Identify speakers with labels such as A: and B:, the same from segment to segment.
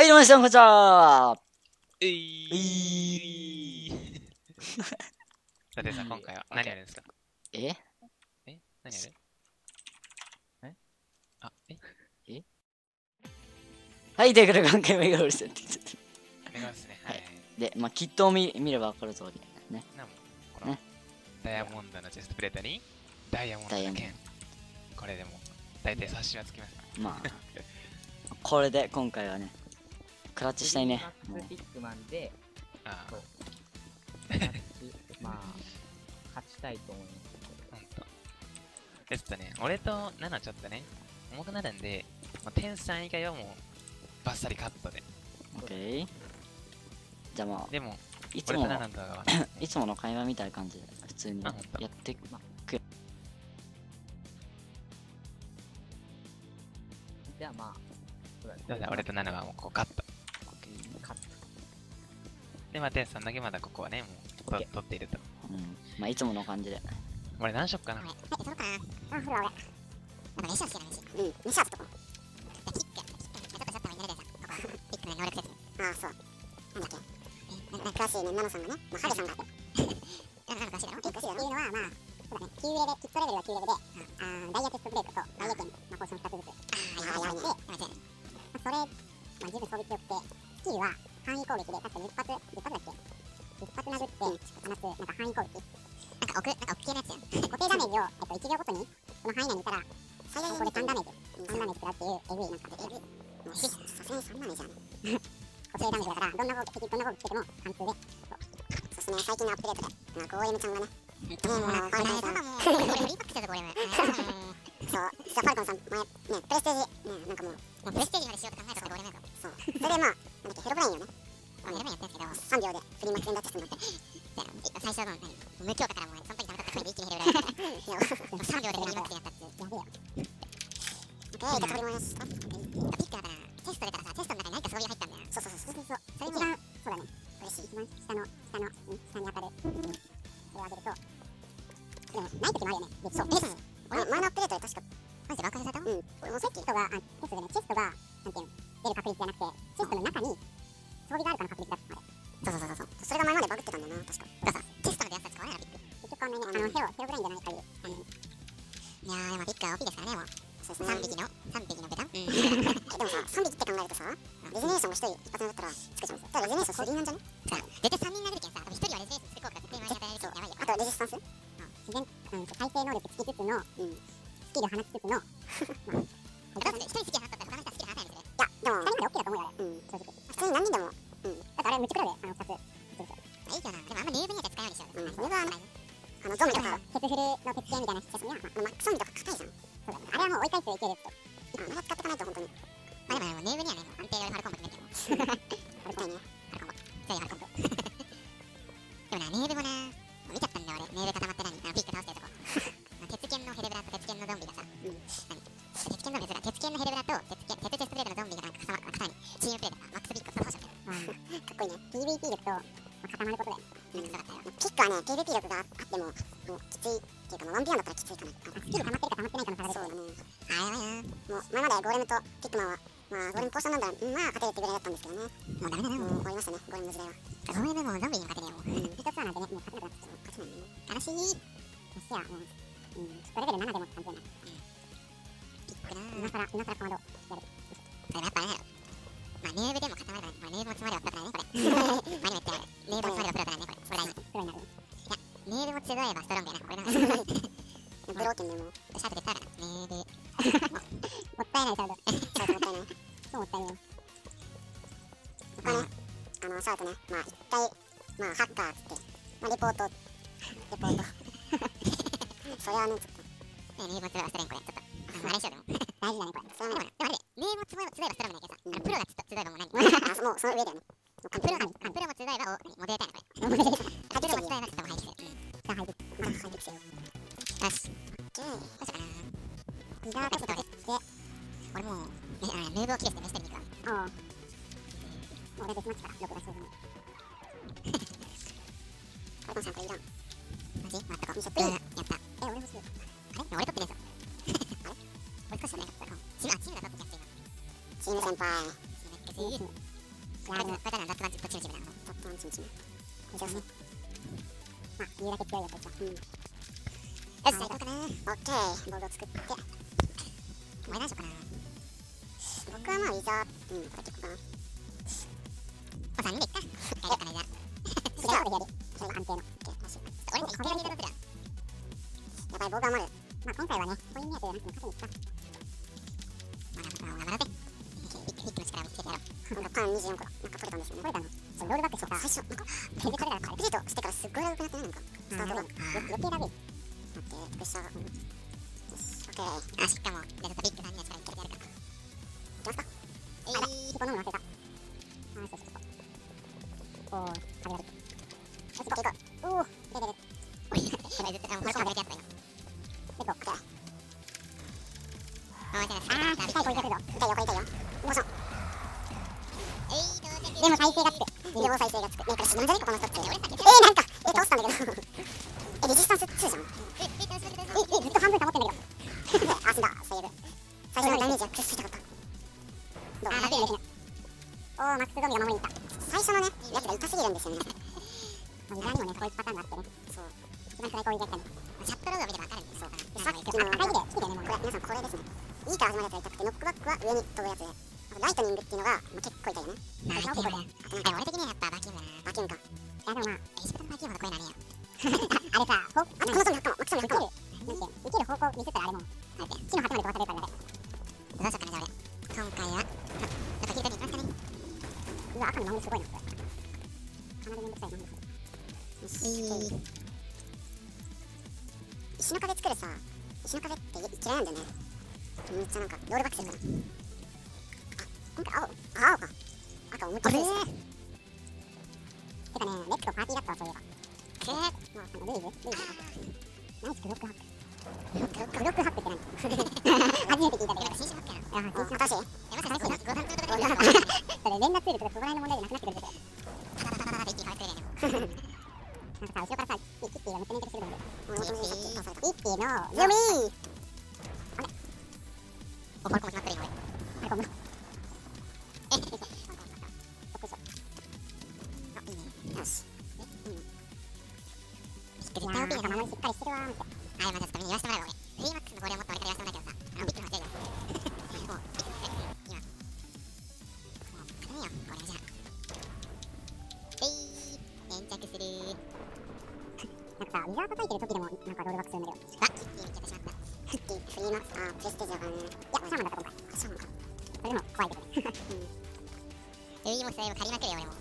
A: はい、どうも皆さん、こんにちは。
B: えいさてさん、今回は？何やるんですか？
A: え？
B: え？何やる？え？あ、え？
A: はい、ということで、今回もよろしく
B: メガですね。はい。
A: で、まあ、キットを見見れば分かる通り、ね。
B: なもこの
A: ね。
B: ダイヤモンドのチェストプレートにダイヤモンド
A: ダイヤ。
B: これでも大体察しはつきます。
A: まあ、これで今回はね、クラッチしたいね。
C: マックスピックマンで、
B: あ
C: そうクラッチ、まあ、勝ちたいと思います。
B: あ、ほんと。えちょっとね、俺とナナちょっとね、重くなるんで、まあ、天さん以外はもうバッサリカットで。
A: オッケー。じゃあまあ、
B: でも、
A: いつもの いつもの会話みたいな感じで、普通にやってく。
C: じゃあまあ、そうだね
B: 俺とナナはもうこうカット。で、まあ、天さんだけまだここはね、もう取っていると。
A: うん。まあ、いつもの感じで。
B: 俺何しよっかな？
D: はい、そうかな。あ、ほら、俺。なんか飯は好きな飯。うん、飯はとこ。キック、キック、ちょっとシャッターになるでさ、ここ。ピックの能力説明。ああ、そう。なんだっけ。え、な、な、詳しいね、ナノさんがね、まあ、ハルさんが。ナノ詳しいだろ？詳しいだろ？っていうのは、まあ、そうだね、9レベル、キットレベルは9レベルで、あーダイヤテストプレートとダイヤ剣、まあ、ポーション2つずつ。ああ、やばいね。それ、まあ、十分装備強くて、スキルは範囲攻撃で、確か10発、10発だっけ ?10 発殴って、放つ、なんか範囲攻撃。なんか奥、なんか奥系のやつやん。固定ダメージを、えっと、1秒ごとに、この範囲内にいたら、最大ここで3ダメージ、3ダメージ食らうっていう、えぐい、なんか、えぐい。もう、さすがに3ダメージやね。固定ダメージだから、どんな攻撃、どんな攻撃つけても、貫通で。そうですね、最近のアップデートで、まあ、ゴーレムちゃんがね、ねえ、もうな、ファイナルさん。俺、フリーパックしてたゴーレム。そう、実はファルコンさん、前、ね、プレステージ、ね、なんかもう、もうプレステージまでしようと考えたゴーレムやか。そう。それでまあ、なんだっけ、ヘロブラインをね、ヘロブラインやったんですけど、3秒でフリーマックスになった人になって。最初の何無強化からもう。その時ダメだったから一気にヘルブラインいや3秒でフリーマックスになったってやべえよオッケーじゃあ取りましたピックだからテスト出たらさテストの中に何か装備が入ったんだよそう。そうそう。そうそう。それ一番そうだね嬉しい一番下の下の下に当たるそれを上げるとでもない時もあるよねそうえ俺前のアップデートで確かマジで爆破されたう。ん俺もさっきテストがテストでねチェストがなんていうの出る確率じゃなくてチェストの中に装備があるかの確率だったあれそう。そうそうそうそれが前までバグってたんだよな確かだからさテストのやつは使わないなピック結局あのねあのヘロヘロブラインじゃない限りあのいやーでもピックは大きいですからねもうそうですね3匹の3匹のベタうんでもさ3匹って考えるとさレジネーションが1人一発殴ったらつくじゃんただレジネーション3なんじゃねさ絶対3人殴るけんさ多分1人はレジネーションつく効果絶対前に与えるけんやばいよあとレジスタンス自然うん耐性能力つきつつのうんスキル放ちつつのまあだって1人スキル放ったら他の人はスキル放たないんですよいやでも2人まで OK だと思うよあれうん正直普通に何人でもあれめっちゃくらいであの2ついいかな。でもあんまヌーブには使うようにしよう。うん、ヌーブはあの、あのゾンビとか、鉄フルの鉄系みたいなやつには、まあ、マックスゾンとか硬いじゃん。そうだね。あれはもう追い返すいけると。今、あれ使ってかないと本当に。まあでも、ヌーブにはね、安定で俺ハルコンボ決めてるもん。ハルコンボね。ハルコンボ。強いハルコンボ。でもな、ヌーブもな、見ちゃったんだよ俺。ヌーブ固まって何あの、ピック倒してるとこ。鉄剣のヘルブラと鉄剣のゾンビがさ、うん、何鉄剣のゾンビ鉄剣のヘルブラと鉄剣、鉄チェストプレートの PVP 力があっても、もうきついっていうか、もうワンピアンだったらきついかな。スキル溜まってるか溜まってないかの差が出てる。そうだね。あ、やばいな。もう、前までゴーレムとピックマンは、まあ、ゴーレムポーションなんだら、まあ、勝てるってぐらいだも集えばストロングやな、俺の。ブローケンでも。シャープでったらな、ヌーブ。もったいない、シャープ。シャープもったいない。そうもったいない。他ね、あの、シャープね、まあ、一回、まあ、ハッカーって、まあ、レポート、レポート。それはね、ちょっと。ね、ヌーブも強いわ、ストレンこれ。ちょっと、あれしようでも。大事だね、これ。それはね、でもあれで、ヌーブも強い強いばストロングだけどさ、あのプロが強いばもう何あ、もう、その上だよね。プロが、プロも強いば、お、モデレーターやな、これ。モデレーター。プロも強いば、ちょっともう排斥する。うん。じゃあ、排斥。まあ、排斥せよ。よし。どうしようかな。ギガーカットで、俺もう、あのヌーブを切れして飯取りに行くわ。ああ。俺できますから、録画してるの。カルコンさんこれいらん。マジまったこ。見せて。やった。え、俺欲しい。あれ俺取ってねえぞ。あれ俺少しないかった。チーム、あ、チームだ。とってやって今。チーム先輩。チーム X。これこれからのザットバンチどっちのチームなのザットバンチのチーム見てほしいまあ言うだ。け強いよこいつはうんよしじゃあ行こうかな。オッケー。ボードを作って。お前何しようかな。僕はまあウィザーうんこれ結構かな。まあ3人でいっかやるかなじゃあ。じゃあ俺やるそれが安定の。オッケー。よし俺に一回リードするややばいボード余るまあ今回はねコイン目当てじゃなくても勝てにいっか。まあ頑張ろう頑張ろうぜ。ヒックの力を見つけてやろう。パン24個。なんか取れたんですよね。取れたの？そのロールバックしてさ最初。なんか手で取れたらエグジットしてからすっごい長くなってないなん。かスタートがよ余計だべ待って、嘘。オッケー。あ、しかも、レットピック何がしかいやるから。いきますか。えいー、このまま当てた。ールバックするから。今回青、あ、青か。赤思いっ。てかね、レックとパーティーだったわ、そういえば。くー。まあ、ルイズルイズナイスブロックハック。ブロックハックって何初めて聞いたけど。新種ハックやな。あ、新種。新しいえ、まさに新種。ご飯とかでそれ、連打ツールとかそこら辺の問題じゃなくなってくるんですよ。タタタタタタって一気に変えてくれるね。なんかさ、後ろからさ、キッキーがめっちゃ連結してるんで。キッキーの、ゾミーおこれこうなって。の声を借りまくるよ俺も。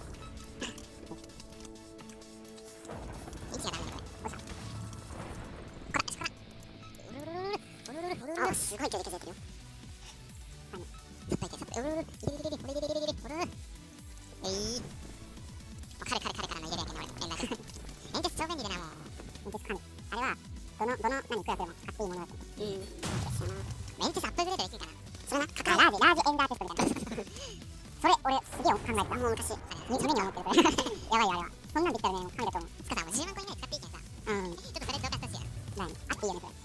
D: 位置がダメだこれすごいよ。っといてさうるるるるるるるいの家け連絡超便利だなあれはどのどの何もかっこいいものだうんップかなそエンダーテストみたいなそれ、俺、すげえ考えてた。もう昔。に、夢に思ってる、これ。やばいやばいや。そんなんできたらね、もう神だと思う。つかさ、10万個以内使っていいけんさ。うん。ちょっとそれどうかしてほしや。何あっていいよね、それ。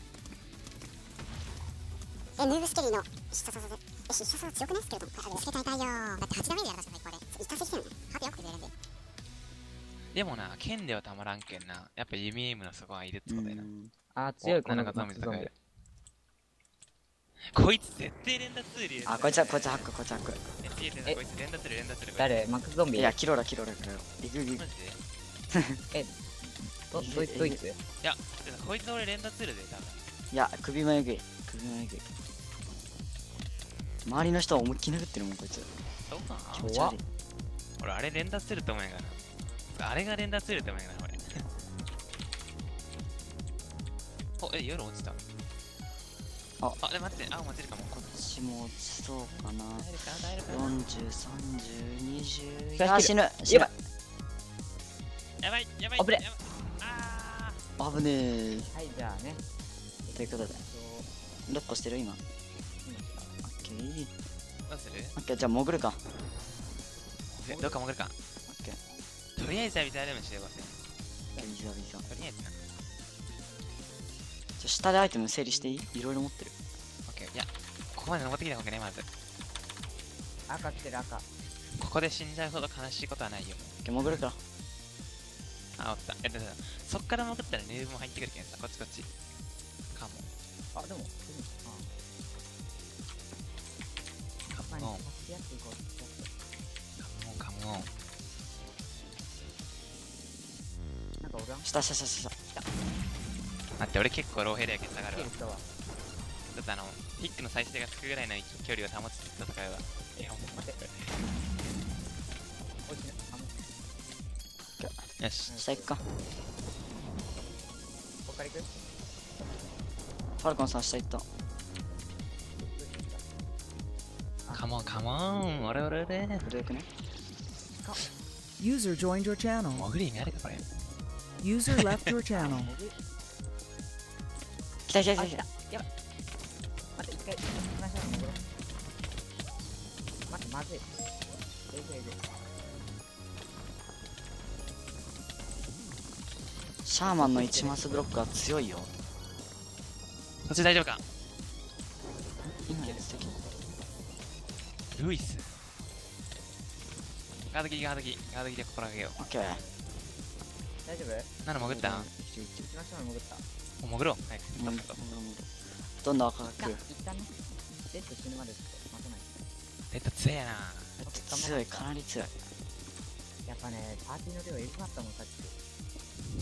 D: え、ヌーブスケリーの必殺技で。え、必殺技強くないスケルトンこれ、あれ、つけたいたいよだって8ダメージやらした最高で。痛すぎてるね。ハートよく出るんで。
B: でもな、剣ではたまらんけんな。やっぱ弓エイムのそこはいるってことやな。
C: あー、強いこの
B: おなんかゾンビとか。こいつ絶対連打ツールや
A: あこいつはこいつはハックこいつはハック
B: 絶対連打
C: え
B: こいつ連打ツール連打ツール。
C: 誰？マックスゾンビ？
A: いやキロラキロラキロラえぐぐ
B: マジで？
C: どドイツドイツ
B: いや、こいつ俺連打ツールで多分。
A: いや首もえぐい首もえぐい周りの人は思いっきり殴ってるもんこいつ。
B: そうか
A: 気持ち悪い
B: 俺あれ連打ツールって思うんやからな。あれが連打ツールって思うんやから俺。お、え、夜落ちた。
A: あ。
B: あ、で待って、あ、落ちるかも。
A: こっちも落ちそうかな。
B: 大丈夫かな大丈夫かな。
A: 403020
C: さあ
A: あー死ぬ死ぬ。
C: や
B: やばい、やばい。
C: あぶね
B: やばいあ
A: 危ねえ。
C: はいじゃあね。
A: ということで。ロッコしてる今。オッケー
B: ーどうする？
A: オッケーじゃあ潜るか。
B: えどっか潜るか。
A: オッケー。
B: とりあえずはビザールームしてこせ。
A: オッケービザビザ
B: とりあえずな。
A: 下でアイテム整理していい？いろいろ持ってる
B: オッケー。いや、ここまで登ってきた方がね、まず。
C: 赤来てる赤
B: ここで死んじゃうほど悲しいことはないよ。
A: オッケー潜るから
B: あ、おった。え、だからそっから潜ったらネーブも入ってくるけんさ、こっちこっち。かも。
C: あ、でも、でもあ、まあ、
B: カモン、カモン、カモン。
C: なんかおらん？
A: 下下下下
B: って、俺結構ローヘルやけん下がるわ。だってあの、ヒックの再生がつくぐらいの距離を保つ戦いは。いや、もう
C: 待って。おいしいね。あの、
B: よし。
A: 下行くか
C: こっから行く？
A: ファルコンさん下行った
B: カモン、カモン。俺俺俺。
A: ね
E: User joined your channel.
B: 潜る意味あるか、これ。
E: User left your channel.
A: 来た来た来た
C: あ、
A: 来た。
C: やばい。待って、一回、一回下に戻ろう。待って、まずい。えぐいえぐい。
A: シャーマンの1マスブロックは強いよ
B: そっち大丈夫か？
A: 今やつ的
B: ルイス。ガードキー、ガードキー。ガードキーで心がけよ
A: オッケー
C: 大丈夫？
B: う。なの潜った？も
A: 来てる来てる
C: 一番下に潜った。
B: う潜ろう。早く。
A: 潜る
B: さっさと
A: 潜る潜るどんどん赤が来
C: 一旦
A: る
C: 一旦ね、デッド死ぬまでちょっと待たない
B: レッド強えな。
A: 強いかなり強い
C: やっぱね、パーティーの量エグかったもん、さっき。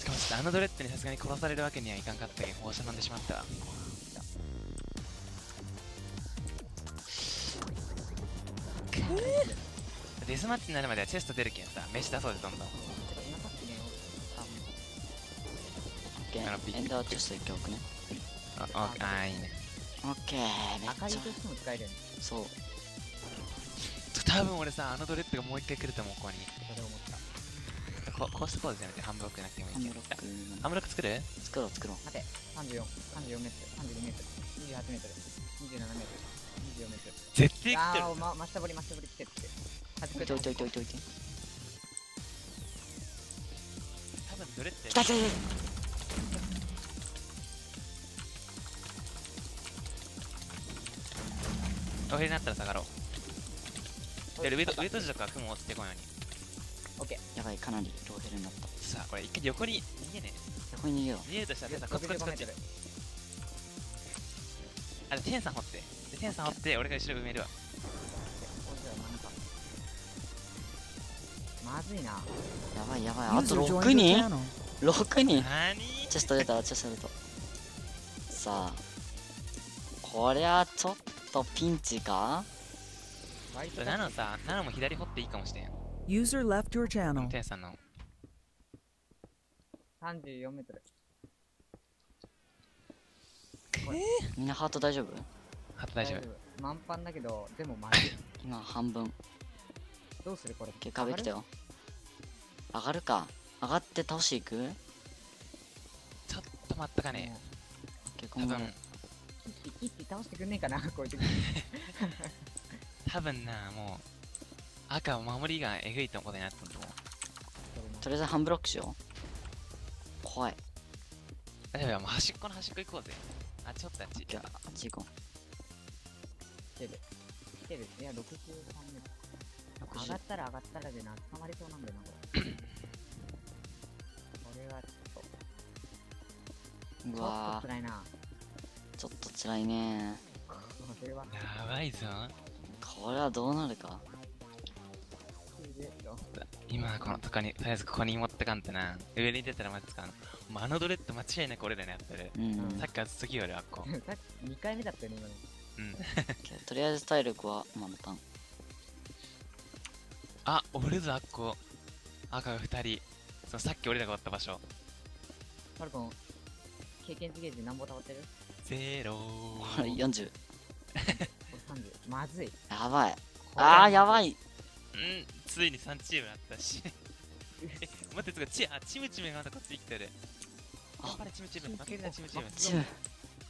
B: しかもちょっとあのドレッドにさすがに殺されるわけにはいかんかったけん、放射飲んでしまったわ。デスマッチになるまではチェスト出るけんさ、飯出そうでどんどん。
A: エンダーチェスト一回置くね。
B: あ、ああー、いいね。
A: オッケーめっちゃ。
C: 明かりとしても使えるよね。
A: そう。
B: 多分俺さ、あのドレッドがもう一回来ると思う、ここに。
C: それ思った。
B: ここうしてこうですよね、半ブロックなくてもいいけど。
A: ハンブロッ。ク。
B: 作る？
A: 作ろう作ろう。
C: 待て、34、34メートル、32メートル、28メートル、27メートル、24メートル。
B: 絶対来てる。
C: あー、ま、真下掘り、真下掘り来てるって。端
A: 置いて置いて置いて置いて置いて。
B: 多分ドレッド
A: 来た来た来た
B: ロヘルになったら下がろう。で、上と、上とじとか雲落ちてこんように。
C: オッケ
A: やばいかなりローヘルになった
B: さあ、これ一回横に逃げね
A: 横に逃げよ
B: 逃げるとしたらさ、こっちこっち
C: 65
B: こっち。あ、で、天さん掘って。で、天さん掘って、俺が後ろ埋めるわ。
C: まずいな。
A: うやばいやばいあと
E: joined
A: 6
E: your
A: 人
E: ？channel.
A: 6人？チェスト出たらチェスト出たさあこりゃちょっとピンチか？
C: 割と
B: ナノさ、ナノも左掘っていいかもしれん。
E: User left your channel.
B: 天さんの。
C: 34メートル。
A: みんなハート大丈夫？
B: ハート大丈夫。
C: 夫。満帆だけど、でもまずい。
A: 今半分
C: どうするこれ？
A: 結果壁来たよ上がるか上がって倒していく？
B: ちょっと待ったかね。
A: 結
B: 多分、
C: 切って切って倒してくんねえかな、こういう時。
B: 多分な、もう、赤守りがえぐいとことになったと思う。
A: とりあえず半ブロックしよう怖い
B: 大丈もう端っこの端っこ行こうぜ。あ、ちょっとあっち。
A: じゃああっち行こ
C: 来てる。来てる。いや、63メート
A: う
C: ル。上がったら上がったらでな、捕まりそうなんだよな、これ。これはちょっと、
A: う
C: ちょっ
A: わ
C: と辛いな。
A: ーちょっと辛いね
C: これは、
B: やばいぞ。
A: これはどうなるか
B: 今、このとこに、とりあえずここに持ってかんとな。上に出たらまず使うの。もうあのドレッド間違いなく俺らにやってる。
A: うん
B: さっきから次よりあっこ。
C: さっき2回目だったよね、今の。
B: うん。
A: とりあえず体力は満タン
B: あ、俺ぞあっこ。赤が二人。そのさっき俺らがおった場所。
C: ファルコン、経験値ゲージ何本溜まってる？
B: ゼロ
A: これ40
C: これ30。まずい。
A: やばいあーやば
C: い。
A: い
B: うん、ついに3チームなったし。え、待って、つか、チあ、チムチムがまたこっち来てる。
A: あ
B: れ、チムチム。負けるな、チムチム。
A: チム、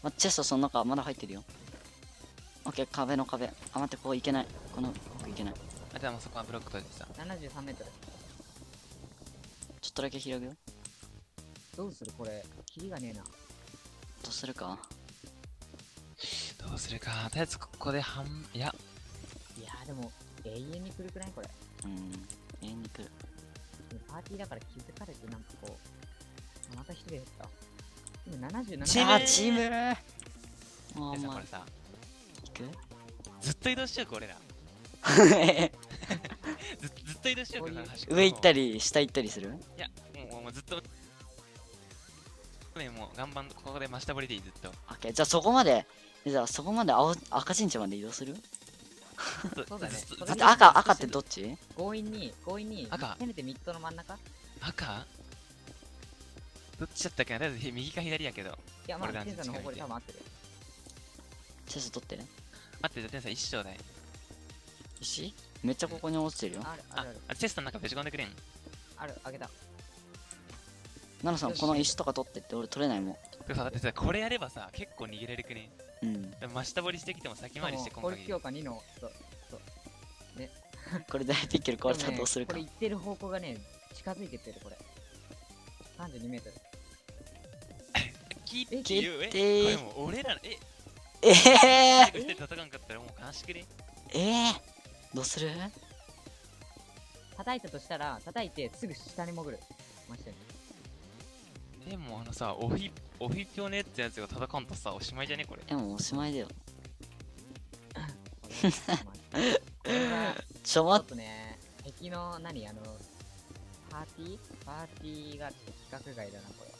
A: ま、チェストその中まだ入ってるよオッケー壁の壁あ待ってここ行けないこの奥行けない
B: あ、でもそこはブロック閉じてさ。
C: 73メートル。
A: ちょっとだけ広げよう
C: どうするこれ。キリがねえな。
A: どうするか
B: どうするか。とりあえずここで半、いや、
C: いやーでも、永遠に来るくないこれ。
A: うん永遠に来る。
C: パーティーだから気づかれてなんかこうあまた一人減った。今77
B: チーム。
A: チーム。ーもう
B: これさ。
A: 行
B: ずっと移動しようか俺ら。
A: く
B: ずずっと移動しようか
C: こういう。
B: 端っこの方
A: 上行ったり下行ったりする？
B: いやもうもうずっと。ねもう岩盤ここで真下降りでいいずっと。
A: オッケーじゃあそこまでじゃあそこまで青赤陣地まで移動する？
C: そうだね。
A: 赤赤ってどっち？
C: 強引に強引に
B: 赤？
C: せめてミッドの真ん中？い
B: 赤？どっちだったっけな？とりあえず右か左やけど。
C: やまあ
B: 俺らの
C: テンさんの方向で。多分合ってる。よ
A: チェス取って
B: 待ってじゃあ天さん一生だい
A: 石めっちゃここに落ちてるよ。
B: あ
C: あるあるある。
B: あチェストの中ぶち込んでくれん。
C: あるあげた。
A: 奈々さんこの石とか取ってって俺取れないもん。
B: でもさだってさこれやればさ結構逃げれるくね？
A: うん。
B: 真下降りしてきても先回りしてこんかぎ
C: も攻撃強化2のそう
A: これでピッケル壊れたらどうするか
C: これ行ってる方向がね近づいてってるこれ。32メートル。
B: 切っ
C: え
B: ていうえこれもう俺らのえ？
A: ええ
B: 早くして戦わんかったらもう悲しくね
A: ー、えー、どうする？
C: 叩いたとしたら叩いてすぐ下に潜る。マジで
B: でもあのさオフィオフィピョネってやつが戦わんとさおしまいじゃねこれ。
A: でもおしまいだよ。
C: ちょ
A: 待っ
C: とね敵の何あのパーティー？パーティーが規格外だなこれ。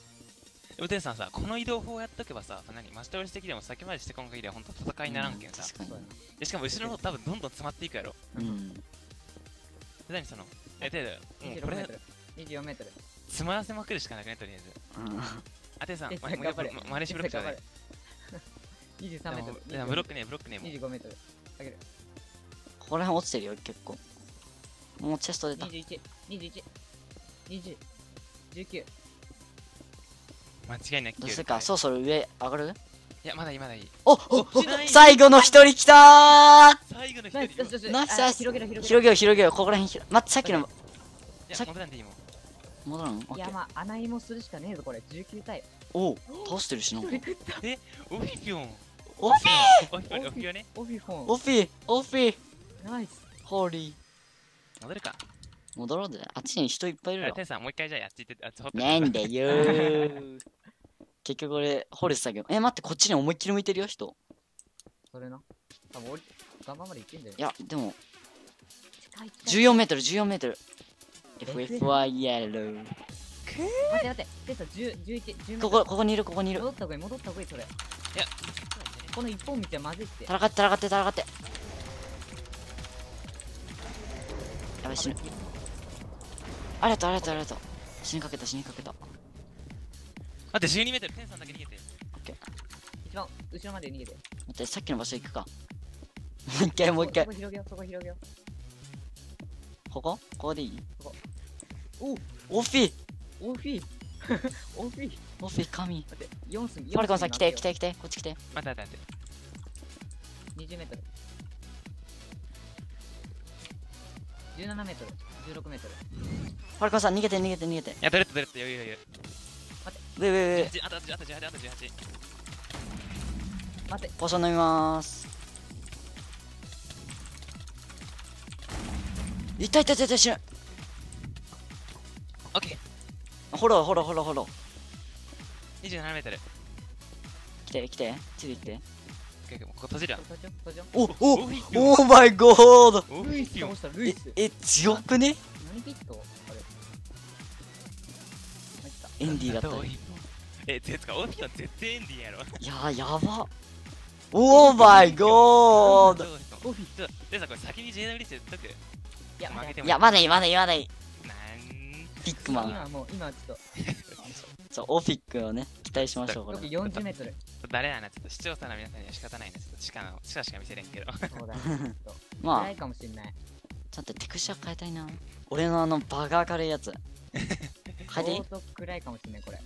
B: でも天さんさこの移動法やっとけばさ何真下降りしてきても先回りしてこんかぎりは本当戦いにならんけんさ、
A: 確かに。
C: そうやな
B: でしかも後ろの方多分どんどん詰まっていくやろ。
A: うん。
B: で何その？えでもうこ
C: 26メ
B: れ
C: ートル。24メートル。
B: 詰まらせまくるしかなくねとりあえず。
A: うん
B: あてんさん
C: え
B: まま
C: 頑張れ。
B: まマレーシブロックちょうだい
C: 23メートル。
B: でもブロックねブロックねもう。
C: 25メートル。あげる。
A: ここら辺落ちてるよ結構。もうチェスト出た。
C: 21、21、20、19。
B: 間違いなく
A: どうするか。そろそろ上上がる？
B: いやまだいいまだいい。
A: おお最後の一人来たー。
B: 最後の一
C: ナイス、
B: 人
A: ナイス
C: あ
A: ナイス。
C: 広げろ、広げろ。
A: 広げよう広げよう。ここら辺ひろ待ってさっきの
B: い。や
A: さ
B: 戻らんでいいもん？
A: 戻らんオッケ
C: いや、
A: ー
C: まあ、穴芋するしかねえぞ、これ。19対。
A: おう倒してるしなんか
C: 一人食った。
B: オフィピョン
A: オフィ
B: オフィオフィ
C: オフィフォ
A: オフィオフィ
C: ン。ナイス。
A: ホーリ
B: 戻るか
A: ー戻ろうぜあっちに人いっぱいいるよ
B: あてんさんもう一回じゃあやっていってあっと
A: なんでよー結局俺ホールスだけどえ待ってこっちに思いっきり向いてるよ人
C: それな。多分、俺、頑張まで行ってんだよ
A: い。やでも
C: 近い近い。
A: 14メートル14メートル FF はイエロー
C: 待って待って。でさ、10、11、10メートル。
A: ここここにいるここにいる。
C: 戻った方がいい、戻った方がいい、それ。
B: いや。
C: この一本道はまずいって。
A: 戦って戦って戦って。やばい死ぬ。ありがとうありがとうありがとう。死にかけた死にかけた。
B: 待って12メートル天さんだけ逃げて。
C: 一番後ろまで逃げて。
A: 待ってさっきの場所行くか。もう一回もう一回。
C: そこ広げよう、そこ広げよ
A: ここ？ここでいい？
C: ここ
A: おオフィ
C: う。オフィオフィ
A: オフィ神
C: 待って、4隅。
A: ファルコンさん来て来
C: て。
A: て来てこっち来て
B: 待って待って待って
C: 20メートル。17メートル。16メートル。
A: ファルコンさん逃げて逃げて逃げて
B: いや、どれとどれと余裕余裕。
A: ウェイウェイウェイ
B: 18あとあとあと18、あと18。
C: 待って、
A: ポーション飲みまーすいったいったいったいった死ぬ
B: オッケ
A: ーホローホローホロー。
B: ー、27メートル。
A: 来て来て。ついて。きて
B: ここ閉じる。
A: おお
B: オフィピョン
A: オーマイゴード
B: オフィピョン
C: 倒した、ルイ
A: え
C: ス。
A: え強くね？
C: 何ピットあれ。入った。
A: エンディーだった
B: え、てつか、オフィピョン絶対エンディーやろ。
A: いやーやば。オーマイゴード
B: オフィちょっと、でさ、これ先に JW して言っとく？
C: いや、
A: まだいいまだいいまだいいピックマン
C: 今もう、今はちょっ
A: そうオフィックをね期待しましょうこ
C: と、
A: れ
C: 僕40メートル。
B: 誰やな、ちょっと視聴者の皆さんには仕方ないな。ちょっと地下の、地下しか見せれんけど。
C: そうだね。ちょっと。
A: まあ
C: 暗いかもしんない。
A: ちょっとテクスチャー変えたいな俺のあのバカ明るいやつ 変えていい？
C: 相当暗いかもしんない、これ。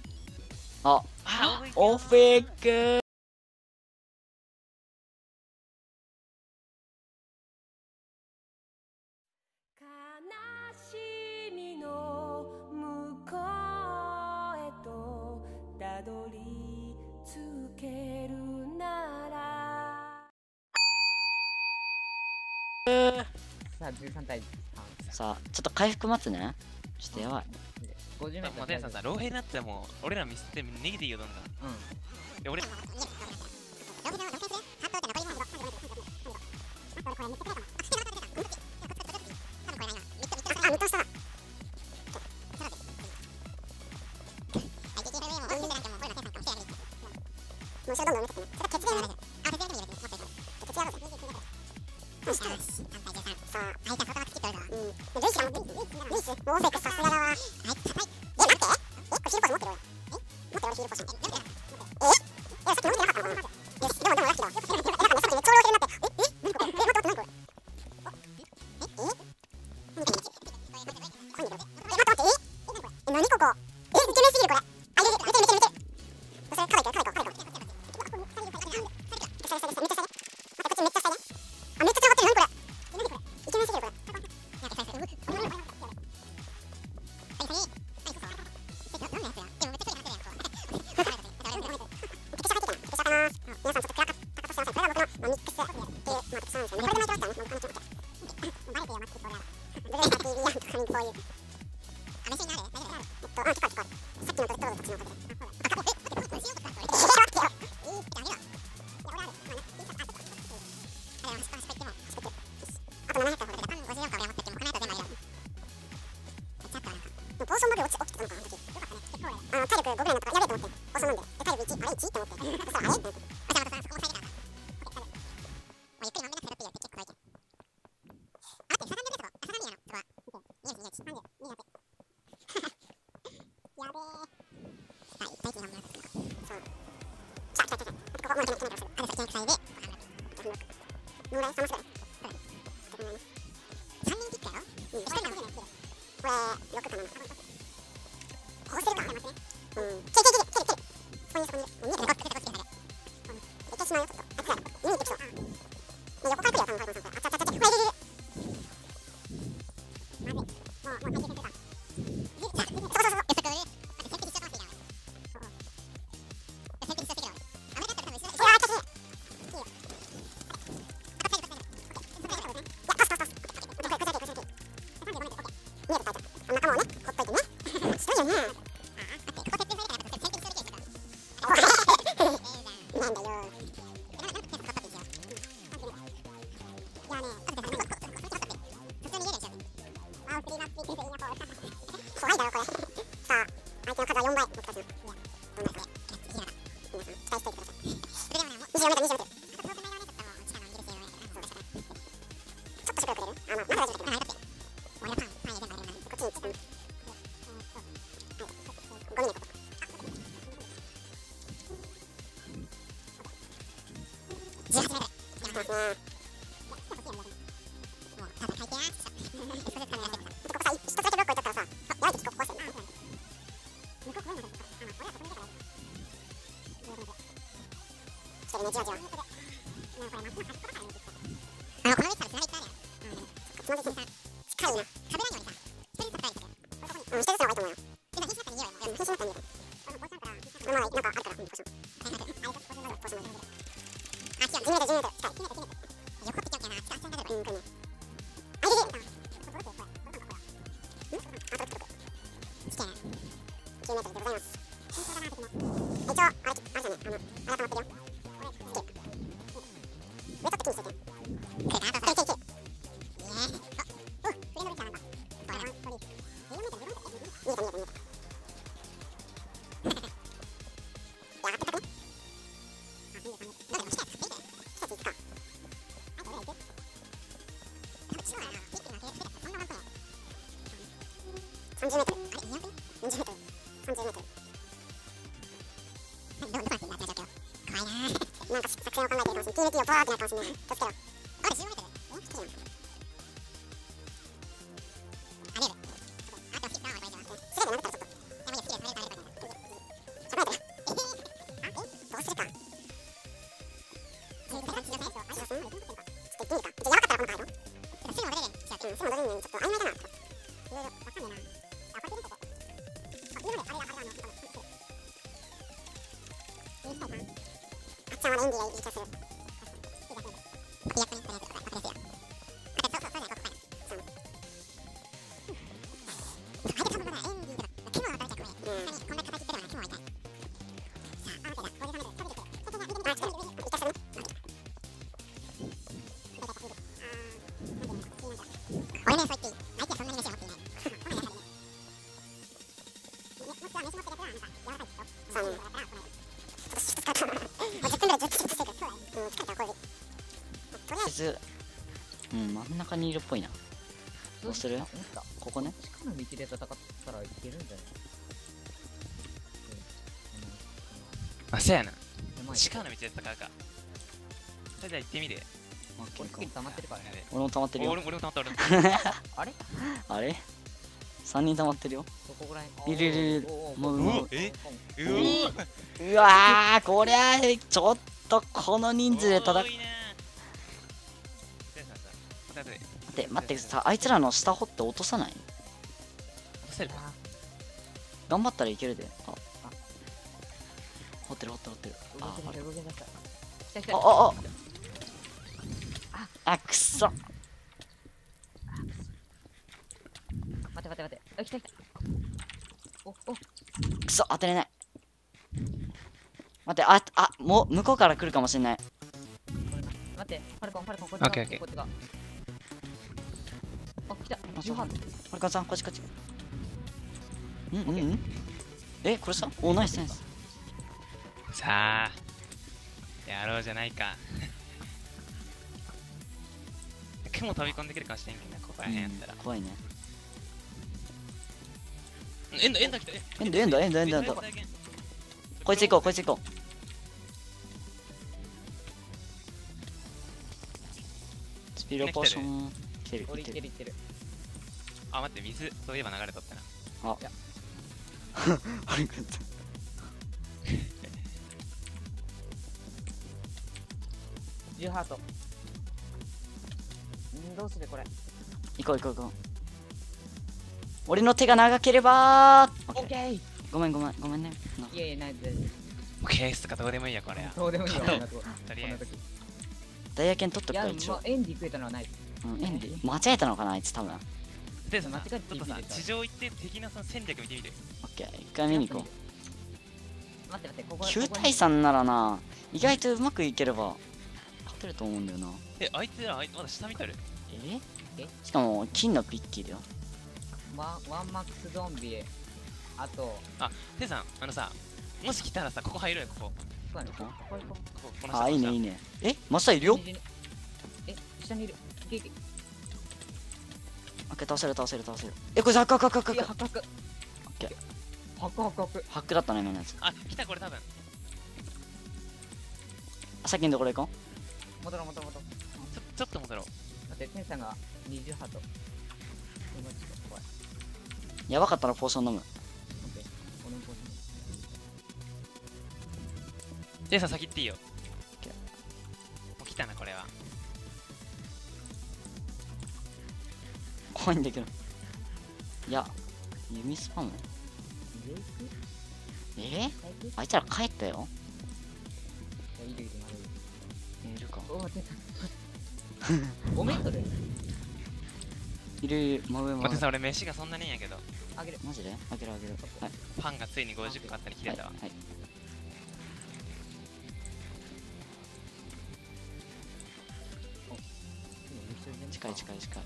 A: あ
B: あ、
A: オフィック
C: さあ、対。
A: さあ、ちょっと回復待つね。ちょっとやばい。
C: 50。
F: テンさんさ、老兵になってもう、俺ら見捨てて逃げていいよ、どんどん。
C: うん。
F: で、俺。行啊かもしれない。TBT をバーってなるかもしれない。けろ。
A: ず。うん真ん中にいるっぽいな。どうする？ここね。
C: 地下の道で戦ったらいけるんじゃない？
B: あ、そうやな。
C: うん
B: 地下の道で戦うか。それじゃあ行ってみる。
C: 俺溜まってるから。ね
A: 俺も溜まってるよ
B: 俺俺も溜まった俺も。
C: あれ？
A: あれ ?3 人溜まってるよ。
C: どこぐらい
A: いるいるいる。もうもう。
B: え？
C: う
A: わーこりゃちょっとこの人数で戦っ
B: て
A: さあいつらの下掘って落とさない？
B: 落とせるか。
A: 頑張ったらいけるで。あ掘ってる掘ってる掘ってる。
C: 動
A: ああああ。あ。くそ。
C: 待って待って待って。あ来た来た。おお。
A: くそ当てれない。待ってああもう向こうから来るかもしれない。
C: 待ってファルコンファルコンこっちが
B: オッケーオッケー。
C: こっちがあ来た
A: あそう。
C: 18
A: マルカンさんこっちこっち。うんうんうん。えこれさおナイスナイス。
B: さあやろうじゃないか。雲飛び込んでくるかもしれんけどなここら辺やったら。
A: うん、怖いね。
B: エンドエンド来た。え
A: エンドエンドエンドエンドエンド。こいつ行こうこいつ行こう。スピードポーション。来てる。
C: 俺
A: 来てる。
C: いってるいってる
B: あ待って水そういえば流れとったな。
A: あ。あれかった
C: 10ハート。んどうするこれ。
A: 行こう行こう行こう。俺の手が長ければ。オッケー。
C: オッケー。
A: ごめんごめんごめんね。ない
C: やいやない大丈
B: もうケースとかどうでもいいやこれ。
C: 夫どうでもいいよと
B: りあえず。
A: ダイヤ犬取っと
C: いや
A: くか一応。
C: もうエンディ食えたのはない。
A: うんエンディ間違えたのかなあいつ多分。オ
B: でさ、
C: 間違え
B: ちょっとさ、地上行って敵のさの戦略見てみて。
A: オッケー、一回見に行こう。
C: 待って待って、ここ
A: 9対3ならな、意外とうまくいければ、勝てると思うんだよな。
B: え、あいつら、あいまだ下見てる？
A: え？
C: え？
A: しかも、金のピッキーだよ。
C: ワンワンマックスゾンビ、あと。
B: あ、てさん、あのさ、もし来たらさ、ここ入るよ、ここ。
C: そうね、こ？こ行こ。
B: こここの下
A: あ、いいね、いい
B: ね。
A: え、まさいるよ？
C: え、下にいる。いけいけ。
A: オッケー倒せる倒せる倒せる。えこれハックハックハックハック
C: やハクハク
A: オッケー
C: ハクハクハク
A: ハックだったね今のやつ
B: あ来たこれ多分。
A: あさっきのところ行こ
C: 戻ろう戻ろう戻ろう。
B: ちょちょっと戻ろう。
C: 待ってテンさんが20ハート今ちょっと
A: やばかったらポーション飲む。
C: オッケー。俺もポーシ
B: ジェイさん先行っていいよ
A: 怖いんだけど。いや弓スパム？え？ー、あいつら帰ったよ。
C: やいる
A: か
C: おおテンさん5メートル
A: いるいる真上真上
B: 待ってさ俺飯がそんなねえんやけど。
C: あげる。
A: マジで？あげるあげる。はい。
B: パンがついに50個あったり切れたわ。
A: はいはい。近い近い近い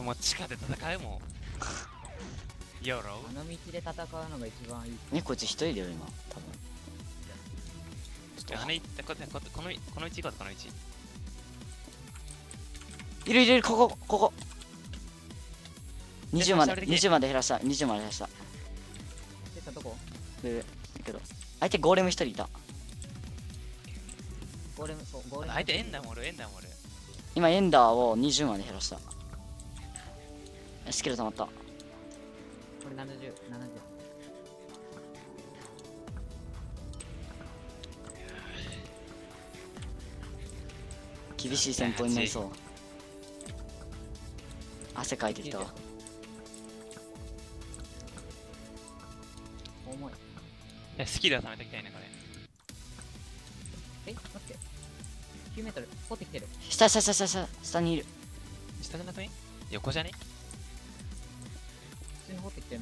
B: やっぱもう地下で戦うも。んヨロ
C: あの道で戦うのが一番いい。
A: ねこいつ一人でよ今。多分。ちょっ
B: あのいこここのこの道行こうこの道
A: といるいるいるここここ。20まで
B: 下降りてけ。
A: 20まで減らした。20まで減らした。
C: テンさんどこ？
A: でだけど相手ゴーレム一人いた。
C: ゴーレムそうゴーレム。
B: 相手エンダーもおるエンダーもおる。
A: 今エンダーを20まで減らしたスキル溜まった。
C: これ7070
A: 厳しい戦闘になりそう。汗かいてきた。わ
C: 重い。
B: いやスキルは貯めておきたいねこれ。
C: え待って。9メートル掘ってきてる。
A: 下下下下下下にいる。
B: 下じゃなくね横じゃね？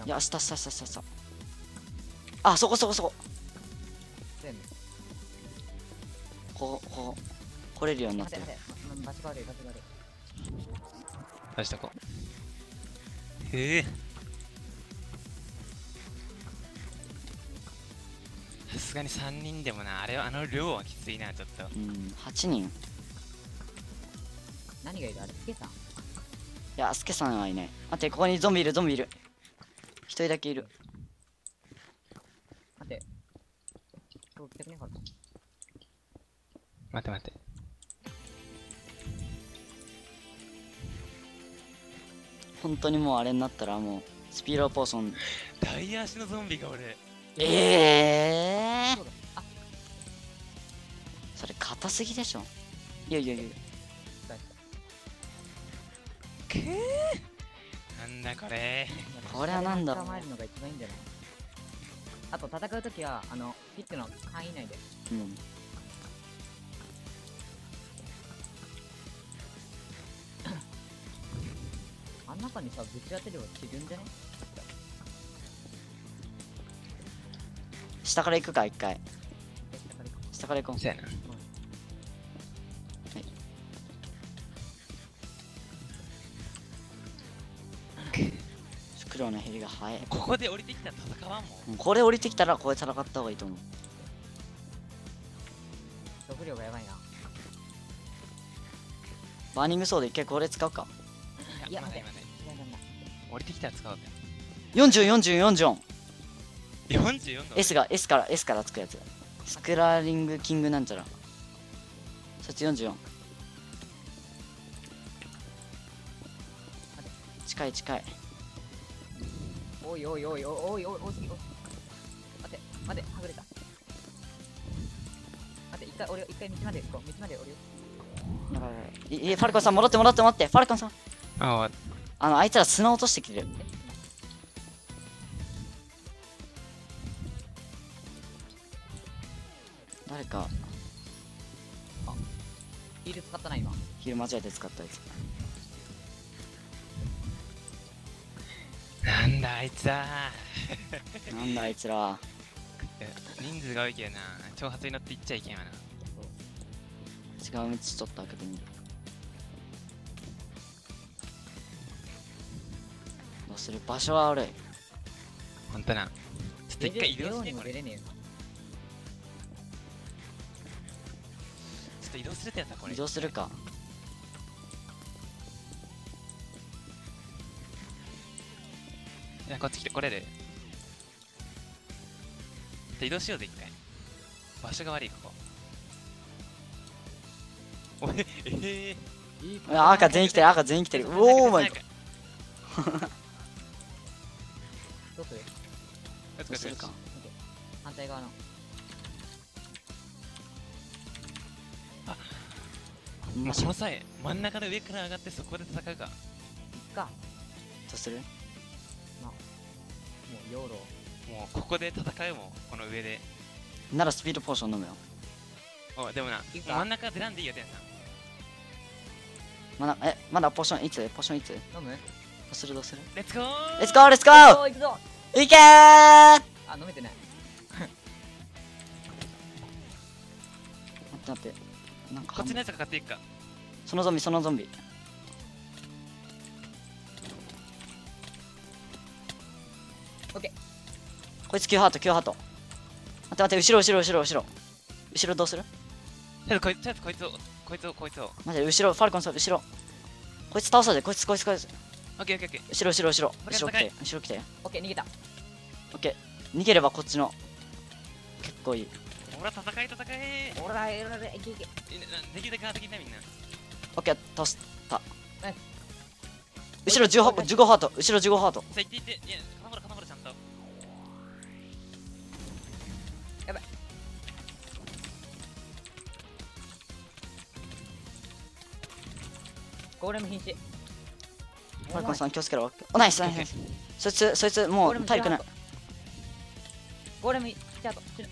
A: や下下下下下あそこそこそこ。
C: 全部
A: ここここ。来れるようになってる。
B: 出しとこう。へえ。すがに3人でもな、あれはあの量はきついな、ちょっと。
A: うん8人。い
C: 何がいる？あれ、スケさん？
A: やスケさんはいない。待ってここにゾンビいるゾンビいる。一人だけいる
C: 待って。そう、来てくれなかった。
B: 待って待って。
A: 本当にもうあれになったらもうスピードポーション
B: 大足のゾンビが俺。
A: ええ
C: そうだ。あ、
A: それ硬すぎでしょいやいやいや
C: 大
B: くー？なんだこれ。
A: これはなんだろう。
C: 捕まえるのが一番いいんじゃない？あと戦うときは、あの、ピッチの範囲内で。
A: うん。
C: あん中にさ、ぶち当てれば散るんじゃね
A: 下から行くか一回。
C: え下から行こ
A: 下から行こう。
B: そうやな。
A: 黒のが速い
B: ここで降りてきたら戦わんもん。
A: うんこれ降りてきたらこれ戦った方がいいと思う。
C: う食料がやばいな。
A: バーニングソード一回これ使うか。
C: いや
B: まだ今ね。降りてきたら使おうぜ。
A: 404044
B: 44の
A: S が S から S からつくやつ。スクラーリングキングなんちゃら。そっち44近い近い。
C: おいおいおいおいおいおいおいすぎおい。待て待てはぐれた。待って一回俺一回道まで行こう。道まで降りよ
A: やばいいファルコンさん戻って戻って戻って。ファルコンさん。
B: あ
A: あのあいつら砂落としてきてる。
C: え
A: 誰か。
C: ヒール使ったな今。
A: ヒール間違えて使ったやつ
B: なんだあいつだ
A: なんだあいつら。
B: 人数が多いけどな。挑発に乗って行っちゃいけんわな。
A: 違う。道ちょっと開けてみるどうする？場所は悪い
B: ほんとな。ちょっと一回移動して
C: にも
B: これ
C: ねえよ。
B: っと移動するってやつだこれ。
A: 移動するか
B: 来れで。ちょっと移動しようぜ一回。場所が悪いここ。おえええ
A: あ赤全員来てる赤全員来てる。おおマイ
B: か
C: どうする。
B: ど
A: どうするか。
C: 反対側の。
B: もうこの際真ん中の上から上がってそこで戦うか。
C: いっか。
A: どうする？
C: 養老。
B: もうここで戦うもんこの上で。
A: ならスピードポーション飲むよ。
B: おでもな真ん中出らんでいいよてんさん。
A: まだえまだポーションいつ？ポーションいつ？ど
C: 飲む？
A: うする？どうする？
B: レッツゴー
A: レッツゴーレッツゴー
C: お行くぞ。
A: いけー！
C: あ飲めてない。
A: 待って待って。なんか
B: こっちのやつが買っていくか。
A: そのゾンビそのゾンビこいつ9ハート9ハート。待って待って後ろ後ろ後ろ後ろ。後ろどうする？
B: ちょっとこいつとこいつをこいつをこいつを。
A: 待って後ろファルコンさん後ろ。こいつ倒そうぜ。こいつこいつこいつ。
B: オッケーオッケーオッケー。
A: 後ろ後ろ後ろ。後ろ来て
B: 高
A: 後ろ来て。
C: オッケー逃げた。
A: オッケー。逃げればこっちの結構いい。
B: ほら戦い戦い。
C: おらえられい。けいけ。
B: できるだけ派的なみんな。
A: オッケー倒した。後ろ15ハ15ハート。後ろ15ハート。
B: さあ行って行って。いや
C: ゴーレム瀕死。
A: ファルコンさん気をつけろ。おナイスナイスナイス。そいつそいつもう体力な。い
C: ゴーレムスタート死ぬ。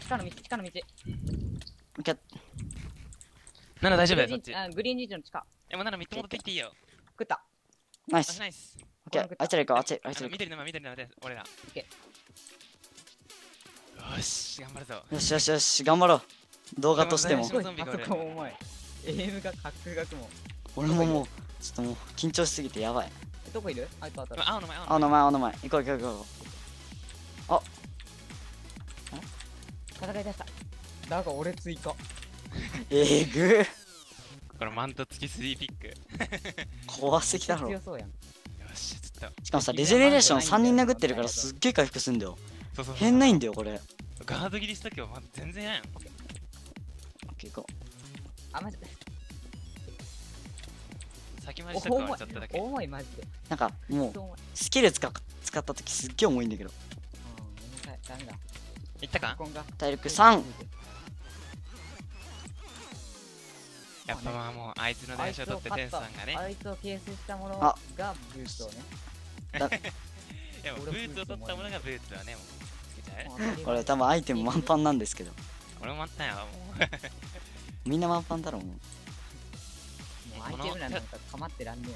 C: 地下の道地下の道。
A: オッケー
B: なら大丈夫だよそっち
C: グリーンあグリーンリーチの地下。
B: えもうなら3つ戻ってきていいよ。
C: 食った。
A: ナイス。
B: あナイス。
A: オッケーあいつら行こうあいつらあいつら行こ
B: あの緑のまま緑のままで俺ら。よ
C: オッケ
B: し頑張るぞ。
A: うよしよしよし頑張ろう。動画としても。
B: すごいゾンビがおる
C: エイムがカクガクも
A: 俺ももうちょっともう緊張しすぎてやばい。
C: どこいる？あいつあった
B: 青の前青の
A: 青の前青の前。行こう行こう行こう。あ。
C: 戦い出した。だが俺追加。
A: えぐ。
B: このマント付き3ピック。よ
A: 怖すぎだろ。
C: 強そうやん。
B: し、ちょっと。
A: しかもさレジェネレーション3人殴ってるからすっげえ回復すんだよ。
B: そうそうそう
A: 変ないんだよこれ。
B: ガード切りしとけばま全然やん。
A: オッケー行こ
C: あマジで。
B: 先回りしとくわ、
C: 重い
B: ちょっとだけ。
C: 重いマジで。
A: うなんかもうスキル使っ使った時すっげえ重いんだけど。
C: うん重たい。ダメだ？
B: いったか？
A: 体力3
B: やっぱまあもう、あいつの電車取ってテンさんがね。
C: あいつを形成したもの
A: あ。
C: がブーストをね。
B: いやもうブーツを取ったものがブーツはね、もう。つけちゃう
A: これ多分アイテム満帆なんですけど。
B: 俺もあったよ、もう。
A: みんな満帆だろうもう。
C: もうアイテム欄なんか構ってらんね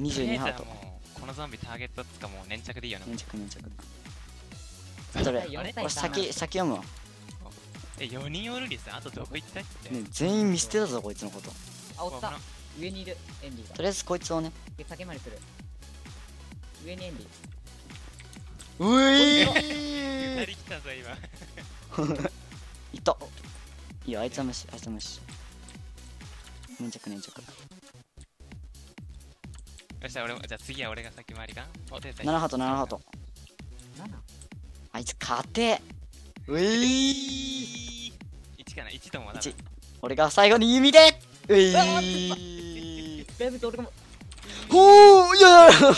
A: 22ハート。
B: このゾンビターゲットっつかもう粘着でいいよな。
A: 粘着粘着。それ
C: えな4
B: あれ
C: 対3
A: 俺先先読むわ、
B: え、4人おるりさ、あとどこ行ったって。
A: ね、全員見捨てたぞこいつのこと。
C: あおった。上にいるエンディが。
A: とりあえずこいつをね。
C: で先までする。上にエンディ
A: うえ
B: 二人来たぞ、今。
A: よ。あいつは無視。あいつは無視。粘着粘着。
B: よっしゃ、俺も、じゃあ次は俺が先回りか？お、手伝い。
A: 7ハート7ハート
C: 7?
A: あいつ勝て。うえ
B: 1かな ?1 ともまだ
A: 一。俺が最後に弓で。うえ
C: うわ
A: ー
C: だいぶと俺がも。
A: ほーいや
B: 焦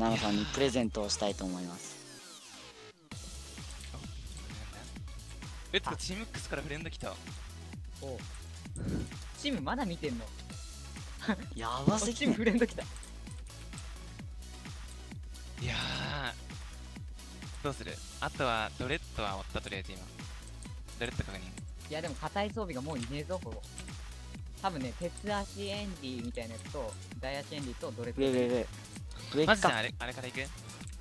A: じゃあナナさんにプレゼントをしたいと思います
B: ー。え、つかチームックスからフレンド来た。
C: おうチームまだ見てんの？
A: やば
C: あチームフレンド来た
B: いやー。どうする？あとはドレッドはおったとりあえず今。ドレッド確認。
C: いやでも硬い装備がもういねえぞここ多分ね鉄足エンディみたいなやつと大足エンディとドレッド
A: 上上上上行くか。
B: マジであれ、あれから行く？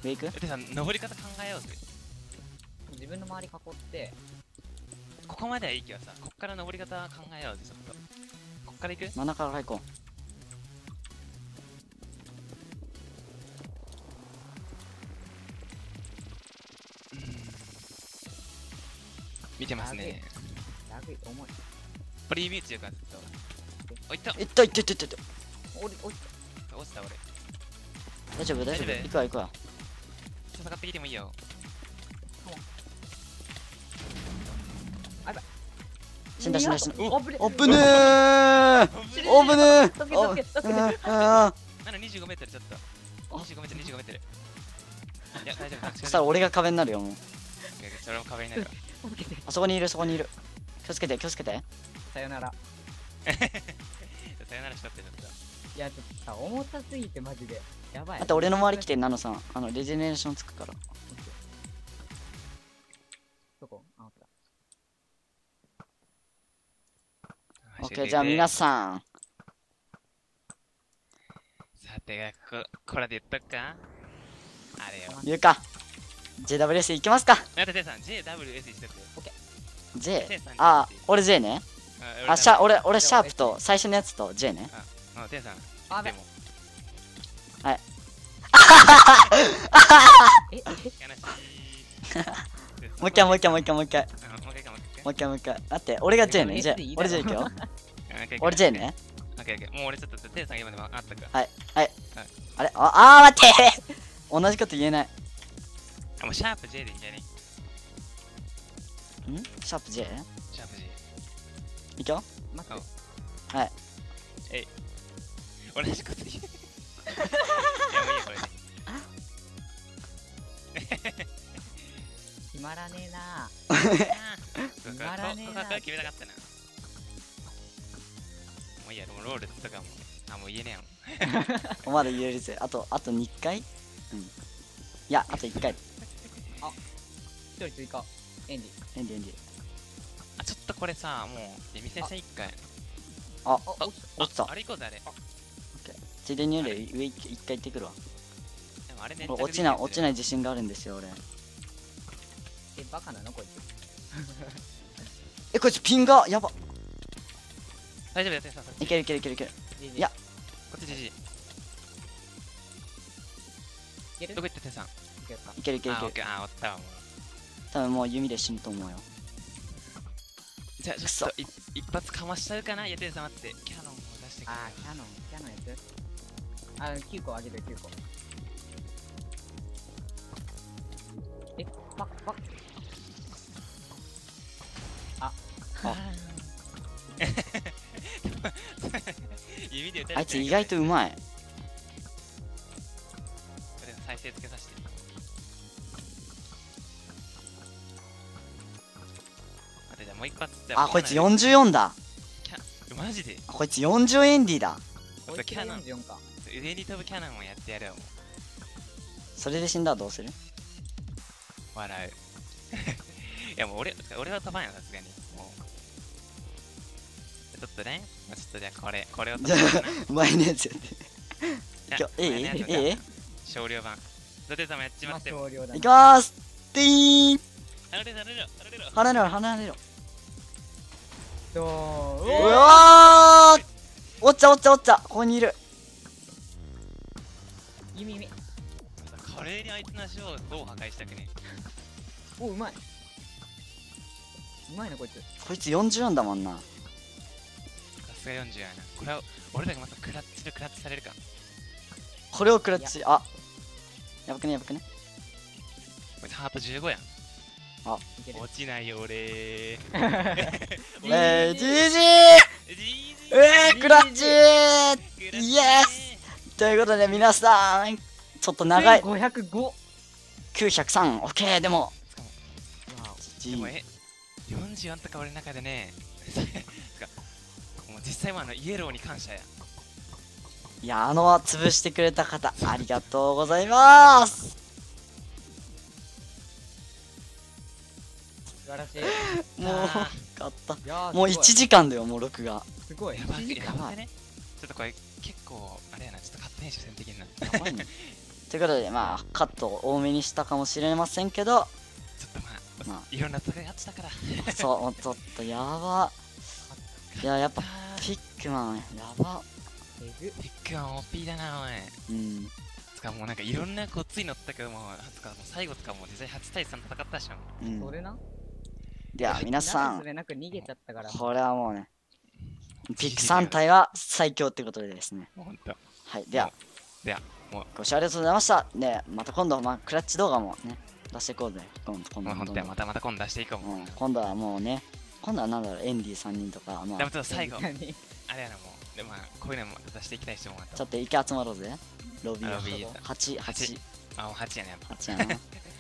A: 上行く
B: え、てか、登り方考えようぜ。
C: 自分の周り囲って。
B: ここまではいいけどさ、こっから登り方考えようぜ、ちょっと。こっから行く？
A: 真ん中から行こ
B: 見てますね。
C: ラグい重い。
B: フリービーチよくずっと。おいった
A: ういったいったいったいった。
B: 落ちた俺。
A: 大丈夫？大丈夫。行くわ行くわ。
B: 戦ってきてもいいよ。
A: 死んだ死んだ死んだ。
C: おぶれ。
A: おぶねー。おぶねー。
C: 助け助け助け
A: ああ
B: まだ25メートルちょっと。
A: あ。
B: 25メートル、25メートル。いや、大丈夫。
A: そしたら俺が壁になるよもう。
B: それも壁になる
A: あそこにいるそこにいる。気をつけて気をつけて。
C: さよなら。
B: さよならしとってちょっと。
C: いやちょっとさ重たすぎてマジで。やばい。
A: あと俺の周り来てナノさん。あのレジェネレーションつくから。
C: どこ。あオッケー
A: オッケーじゃあ皆さん。
B: さて、こ、これで言っとくか？あれよ。
A: 言うか。JWS 行きますか。
B: あと、てさん、JWS しとく。
A: J
B: てさん
A: あ俺 J ね。あシャ俺俺シャープと最初のやつと J ね。
B: あ、てさん。
C: あべ
B: でも、
C: ええ
B: 悲しい。
A: もう一回もう一回もう一回もう一回。
B: あもう一回かもう一
A: 回待って俺が J ね。
C: え
A: J
C: いいだろ。
A: 俺 J 行くよ。
B: 回。
A: 俺 J ね。
B: オッケーオッケー。もう俺ちょっと、てさん今でもあったか。
A: はいはい。あれああー待って。同じこと言えない。
B: あ、もうシャープ J でいいんじゃね
A: ん？シャープ J
B: シャープ J。
A: いくよ。
C: 待って
B: 同じこと言う。いや、もういいよ、これで。
C: 決まらねえな
B: そう
C: 決まらねえな
B: ここここ決めたかったな。もういいや、でもロールとかも。あ、もう言えねえやん。
A: まだ言えるぜあとあと2回？うんいやあと1回
C: 一人追加エンディ
A: エンディエンディ
B: あ、ちょっとこれさ、もう、で見せて一回。
A: あ
C: あ落ち
A: 落ちた
B: あれ行こうぜ、あれ。
A: ついでにより上一回行ってくるわ。
B: でもあれね、
A: 俺落ちない落ちないい自信があるんですよ俺。
C: えバカなの？こいつ。
A: えこいつピンが？やば。
B: 大丈夫やって。
A: いけるいけるいけるいける。
C: い
A: いや。
B: こっち GG。
C: ける？
B: どこ行った天さん？
C: いけるか。
A: いけるいけるい
B: あ、あ、おったわ、もう。
A: 多分もう弓で死ぬと思うよ。
B: じゃあ、ちょっとい一発かましちゃうかな？いや、天さん待って。キャノンを出してくれ。
C: あーキャノンキャノンやつあ9個あげる9個。えパッパッ
B: 指で打たれて
A: あいつ意外とうまい。
B: これ再生つけさせて。もう一発。
A: あこいつ
B: 4
A: 44だ。
B: マジで？
A: あこいつ40エンディだ。
C: こいつが
B: キャノン
C: 44か
B: 上に飛ぶキャノンをやってやるよ。
A: それで死んだらどうする？
B: 笑う。いやもう俺、俺は飛ばんよ、さすがに。もう。ちょっとね、まあちょっとじゃあこれ、これを飛
A: じゃ
B: ばうかな。
A: あ前のやつやって
B: じゃあ
A: いけええ
B: 前のやつ
A: ええ
B: 少量版。ドテ様やっちま
C: まあ
B: ってよ。
C: 少量だ
A: いきまーすティーン
B: 離れろ、離れろ、離れろ。
A: 離れろ離れろ
C: と
A: う？
C: お
A: わーおっちゃおっちゃおっちゃここにいる
C: 弓弓
B: 華麗にあいつの足をどう破壊したくね。
C: おうまい。うまいなこいつ。
A: こいつ44だもんな。
B: さすが40やな。これは、俺らがまたクラッチでクラッチされるか。
A: これをクラッチ？あやばくねやばくね。
B: こいつハート15やん。
C: いける。
B: 落ちないよ、俺。
A: えー、GG!
B: ジー
A: えー、クラッチ
B: ジ
A: イエということで皆さんちょっと長い。
C: 505
A: 903オッケーでも。
C: わ
B: でもえ、44とか俺の中でね、もう実際もあのイエローに感謝や。
A: いやあの潰してくれた方ありがとうございます。
C: 素晴らしい。
A: もう
B: あ
A: 勝った。もう1時間だよもう録画。
C: すごい。
B: やばい、
C: 一時間。
B: やばい。ね。ちょっとこれ結構、あれやな、ちょっと勝手に主戦的にな。
A: ということでまあカットを多めにしたかもしれませんけど
B: っとまあ、
A: ま
B: いろんな戦いあったから。
A: そうちょっとやば。いややっぱピックマンやば。
C: えぐ
B: ビッグワン OP だな、おい。
A: うん。
B: つかもうなんかいろんなごっついのったけども、つかもう最後とかもう実際8対3戦ったでしょ。
A: う。ん。
C: それな？
A: では皆さん
C: それなく逃げちゃったから。
A: これはもうね。ピック3体は最強ってことでですね。
B: もうほんと。
A: はいでは。
B: では、もう、
A: ご視聴ありがとうございました。でまた今度まあクラッチ動画もね出していこうぜ。今度今度どんどん
B: またまた今度出していこう。
A: うん、今度はもうね今度はなんだろうエンディ3人とかま
B: でも
A: あ
B: ちょっと最後、あれやな、もう。でまあ、こういうのも出していきたい人も。
A: ちょっと池集まろうぜ。ロビー
B: ロビー。
A: 8 8
B: あ、もう8やね、やっぱ。
A: 8やな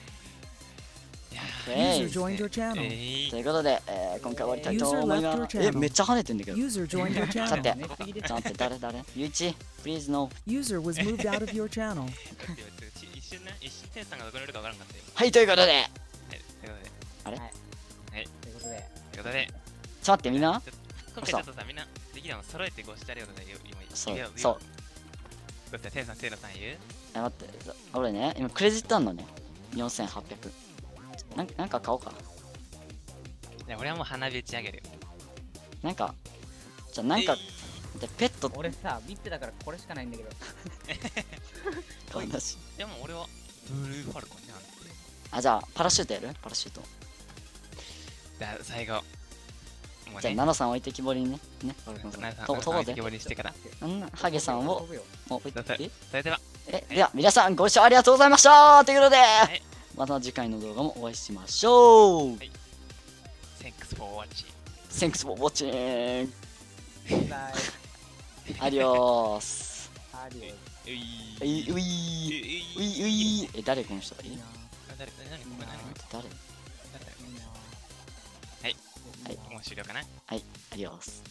A: ということで、えー今回終わりたいと思います。
E: your
A: え
E: channel.
A: めっちゃ跳ねてんだけど。っ てちょっと誰誰ゆういち Please no
E: User was moved out of your channel.
A: はいということで。
B: はい、ということで、
A: あれ
C: はい。とい。うことで
B: ということで、
A: ちょっと待ってみんな。
B: 今回ちょっとさ、みんな、できるの揃えてごしてありがとうございます。今、
A: そう。そう。
B: どうした天さん、せいのさん言う
A: え待って俺ね今クレジットあんのね4800なんなんか買おうか
B: いや、俺はもう花火打ち上げるよ。
A: なんかじゃあなんか
B: え
A: でペット。
C: 俺さビップだからこれしかないんだけど。
A: 買い出し。
B: ーでも俺は、ブルーファルコンじゃん。
A: あじゃあパラシュートやる？パラシュート。
B: じゃあ、最後。もう
A: じゃあ
B: ね、
A: ナノさん置いてきぼりにね。ね。ファルコンさん
B: なさん、
A: と飛ぼうぜ。
B: 置にしてから。
A: うん。ハゲさんをもう置いて。きて
B: それでは、
A: えでは皆さんご視聴ありがとうございました。ということで、
B: い
A: また次回の動画もお会いしましょう、
B: Thanks for watching.
A: Thanks for watching. アディオス
C: アディオ
B: うい
A: ういういういういうえ？誰？この人
B: 誰？誰何これ何
A: 誰
B: 誰
C: い
B: はい。
C: いいな。
B: もう終了かな
A: はい。アディオス